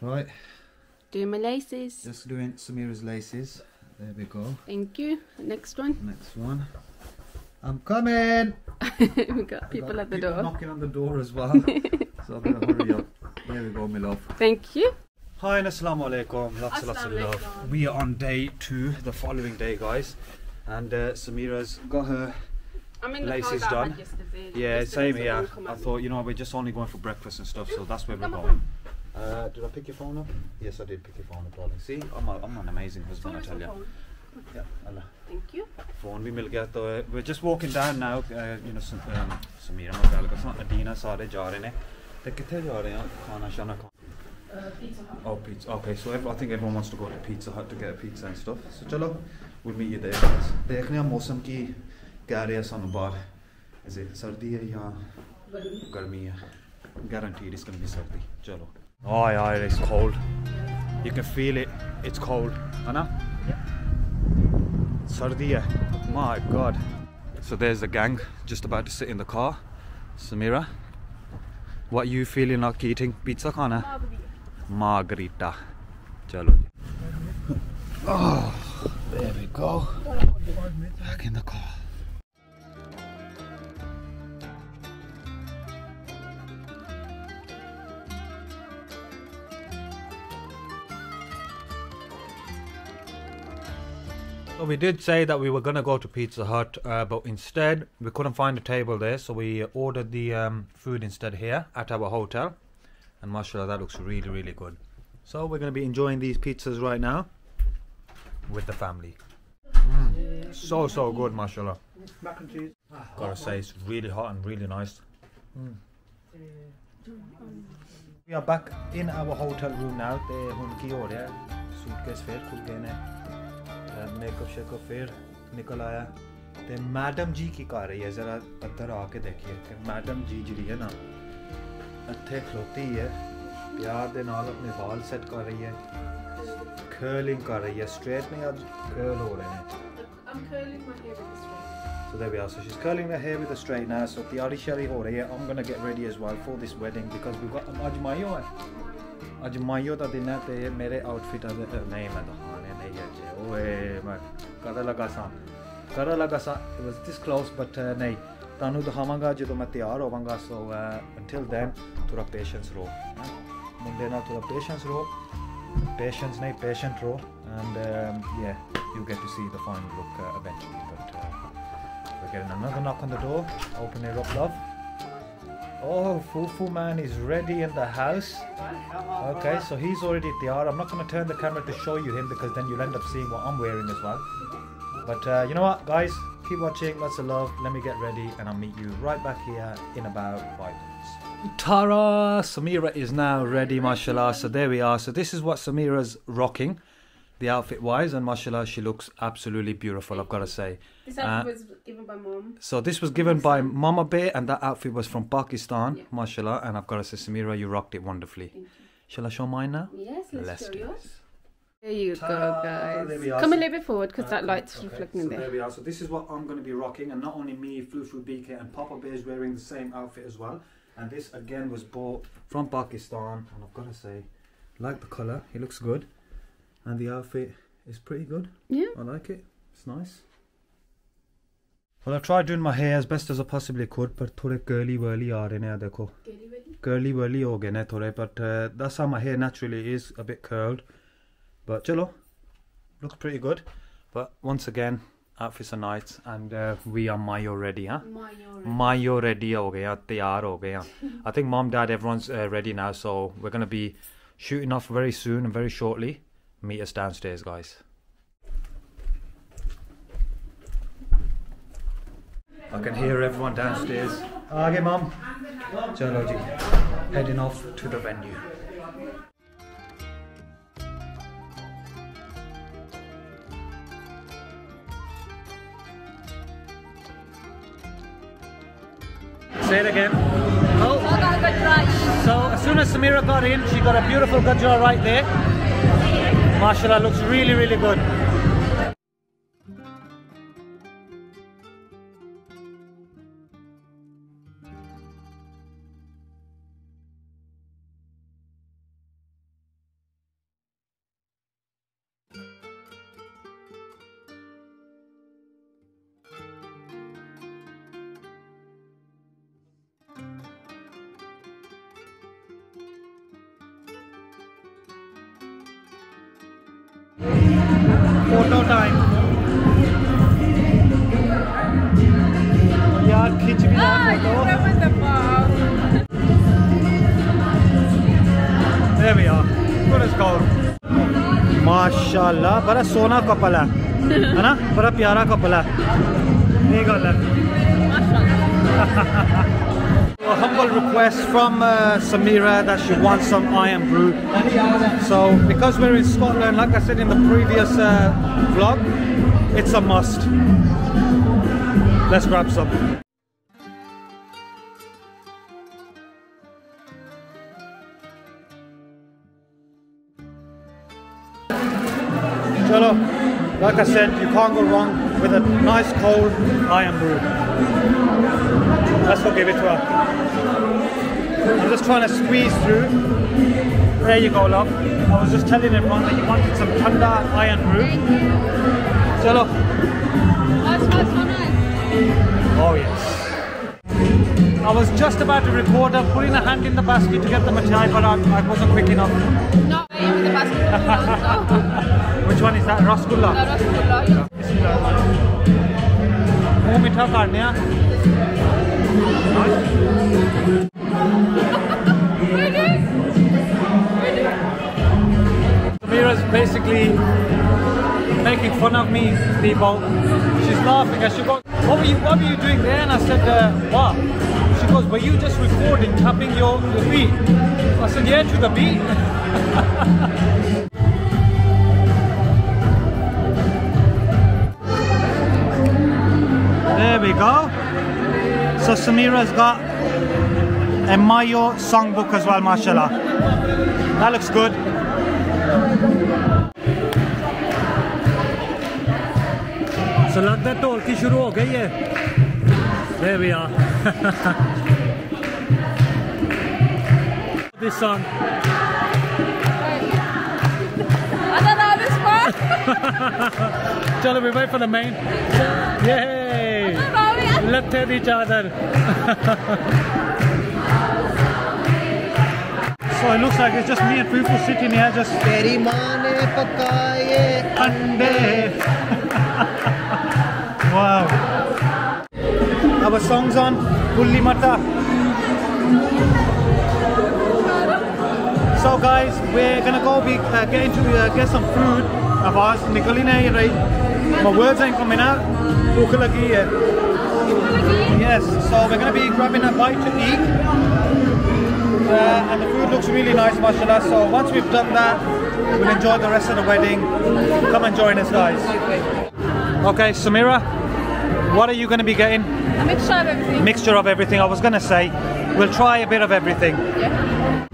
Right, Do my laces. just doing Samira's laces. There we go. Thank you. Next one. Next one. I'm coming. we got people Got at the people door. knocking on the door as well. so I'm gonna hurry up. There we go, my love. Thank you. Hi and assalamu alaikum. Lots and lots of love. We are on day two, the following day, guys. And uh, Samira's got her. I'm in Laces done. Yeah, same here. I thought, you know, we're just only going for breakfast and stuff, so that's where we're going. Uh, did I pick your phone up? Yes, I did pick your phone up, darling. See, I'm, a, I'm an amazing husband, I Phone is tell on you. phone. Yeah, Allah. Thank you. Phone भी मिल गया तो we're just walking down now you know some- um, Samira मैं गल करसा अदीना सारे जा रहे ने ते किथे जा रहे हैं खाना शाना खा Uh, pizza Hut. Oh pizza okay so every, I think everyone wants to go to Pizza Hut to get a pizza and stuff so चलो we'll meet you there guys देखने हैं मौसम की क्या रहा है सानू बाहर is it सर्दी है या गर्मी है guaranteed it's gonna be salty. Jello. Oh yeah, it's cold. You can feel it. It's cold. Anna? Yeah. Sardi, my god. So there's the gang just about to sit in the car. Samira, what are you feeling like eating? Pizza khana? Margarita. Jello. Oh, there we go. Back in the car. we did say that we were going to go to Pizza Hut, uh, but instead we couldn't find a table there, so we ordered the um, food instead here at our hotel. And mashallah, that looks really, really good. So we're going to be enjoying these pizzas right now with the family. Mm. So, so good, mashallah. Mac and cheese. Gotta say, it's really hot and really nice. Mm. We are back in our hotel room now. Det er hun Georgia. Suitcase før, hvor makeup shakeup फिर निकल आया तो madam जी की घर आई है ज़रा अंदर आके देखिए कि मैडम जी जी है ना इतने खलोती है प्यार के नाल अपने बाल सेट कर रही है कर्लिंग कर रही है स्ट्रेट नहीं आज कर्ल हो रहे हैं So there we are. So she's curling her hair with a straightener. So Tiari Sherry ho rahi hai. I'm gonna get ready as well for this wedding because we've got um, आज माइयो है आज माइयो का दिन है तो मेरे आउटफिट नहीं मैं तो ਓਏ ਮੈਂ ਕਦ ਲਗਾ ਸਾਂ ਕਰ ਲਗਾ ਸਾਂ it was this close but uh, ਨਹੀਂ ਤੁਹਾਨੂੰ ਦਿਖਾਵਾਂਗਾ ਜਦੋਂ ਮੈਂ ਤਿਆਰ ਹੋਵਾਂਗਾ so uh, until then ਥੋੜਾ ਪੇਸ਼ੈਂਸ ਰਹੋ ਹੈਂ। ਮੁੰਡੇ ਨਾਲ ਥੋੜਾ ਪੇਸ਼ੈਂਸ ਰਹੋ patience nahi patient row and um, yeah you get to see the final look uh, eventually but uh, we're getting another knock on the door open it up love oh fufu man is ready in the house. Okay so he's already at the hour i'm not going to turn the camera to show you him because then you'll end up seeing what i'm wearing as well. But uh, you know what guys? Keep watching. Lots of love. Let me get ready and i'll meet you right back here in about five minutes. Tara, Samira is now ready, mashallah. So there we are. So this is what Samira's rocking, the outfit wise, and mashallah, she looks absolutely beautiful. I've got to say. This Uh, outfit was given by mom. So this was given by Mama Bear, and that outfit was from Pakistan, Yeah. mashallah. And I've got to say, Samira, you rocked it wonderfully. Thank you. Shall I show mine now? Yes, let's, show do yours. this. There you go, Ta-da, guys. there. Come So- a little bit forward because that Uh, light's okay, reflecting so there. there we are. So this is what I'm going to be rocking, and not only me, Flufu BK and Papa Bear is wearing the same outfit as well. And this again was bought from Pakistan, and I've got to say, like the color, it looks good, and the outfit is pretty good. Yeah. I like it. It's nice. Well, I've tried doing my hair as best as I possibly could, but थोड़े curly whirly आ रहे हैं देखो Getty ready? curly whirly हो गए ने थोड़े but uh, that's how my hair naturally is a bit curled but chalo looks pretty good but once again outfits are nice and uh, we are mayo ready huh My, your mayo ready हो गया तैयार हो गया I think mom dad everyone's uh, ready now so we're going to be shooting off very soon and very shortly Meet us downstairs, guys. I can hear everyone downstairs. Okay, Mom. Chalo. Heading off to the venue. Say it again. Oh. So as soon as Samira got in, she got a beautiful gajra right there. Mashallah, looks really, really good. Photo time यार खिंच भी photo. भैया माशाल्लाह बड़ा सोना couple है। है ना? बड़ा प्यारा कपल है। नहीं गल है। request from uh, Samira that she wants some Irn-Bru. So because we're in Scotland, like I said in the previous uh, vlog, it's a must. Let's grab some. Chalo, like I said, you can't go wrong with a nice cold Irn-Bru. Let's go give it to her. I'm just trying to squeeze through. There you go, love. I was just telling everyone that you wanted some thunder iron root. So look. Oh, so nice. Oh, yes. I was just about to record her putting a hand in the basket to get the machai, but I, I wasn't quick enough. No, I am in the basket. Which one is that? Rasgulla? Rasgulla. Samira's basically making fun of me, people. She's laughing and she goes, what were you, what were you doing there? And I said, uh, what? She goes, were you just recording, tapping your, your feet? I said, yeah, to the beat. There we go. So Samira's got a Mayo songbook as well, mashallah. That looks good. So लगता है ढोल की शुरू हो गई है There we are. this song. I don't know this one. Chalo, we wait for the main. Yay! looked at each other. so it looks like it's just me and people sitting here just. wow. Our song's on. Pulli Mata. So guys, we're gonna go be, uh, get into uh, get some food. आवाज़ निकल ही नहीं right? मैं words हैं को मैं ना भूख Yes, so we're gonna be grabbing a bite to eat. Uh, and the food looks really nice, mashallah. So once we've done that, we'll enjoy the rest of the wedding. Come and join us, guys. Okay, Samira, what are you going to be getting? A mixture of everything. Mixture of everything. I was going to say, we'll try a bit of everything. Yeah.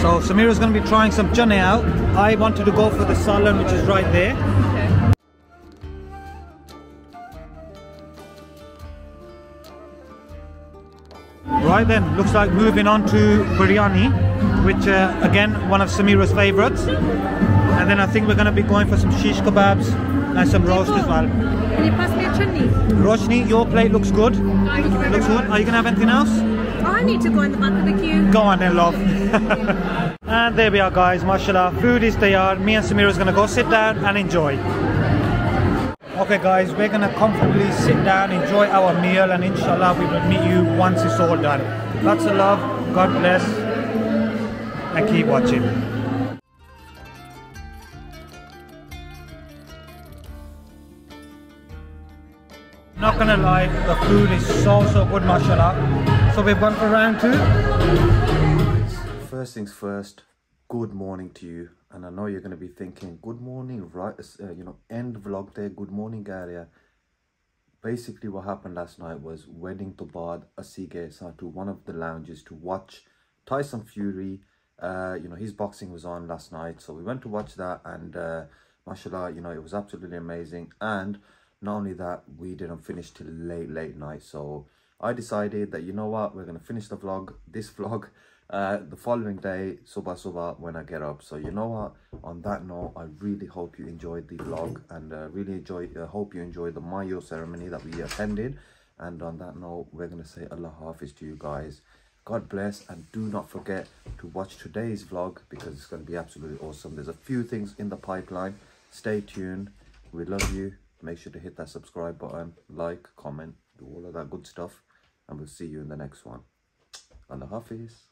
So Samira's going to be trying some chane out. I wanted to go for the salan, which is right there. Right then, looks like moving on to biryani, which uh, again one of Samira's favourites. And then I think we're going to be going for some shish kebabs and some roast as well. Can you pass me a chutney? Roshni, your plate looks good. Looks good. Are you going to have anything else? I need to go in the back of the queue. Go on then, love. and there we are, guys. Mashallah, food is there. Me and Samira's going to go sit down and enjoy. Okay, guys, we're to comfortably sit down, enjoy our meal, and inshallah, we will meet you once it's all done. Lots of love. God bless. And keep watching. Not gonna lie, the food is so so good, mashallah. So we've gone for round two. First things first, good morning to you. And I know you're going to be thinking, good morning, right? Uh, you know, end vlog there, good morning area. Basically, what happened last night was wedding to Bad Asige to one of the lounges to watch Tyson Fury. Uh, you know, his boxing was on last night. So we went to watch that and uh, mashallah, you know, it was absolutely amazing. And not only that, we didn't finish till late, late night. So I decided that, you know what, we're going to finish the vlog, this vlog, uh, the following day, Soba Soba, when I get up. So you know what, on that note, I really hope you enjoyed the vlog and uh, really enjoy, uh, hope you enjoyed the Mayo ceremony that we attended. And on that note, we're going to say Allah Hafiz to you guys. God bless and do not forget to watch today's vlog because it's going to be absolutely awesome. There's a few things in the pipeline Stay tuned. We love you. Make sure to hit that subscribe button, like, comment, do all of that good stuff. And we'll see you in the next one. Allah Hafiz.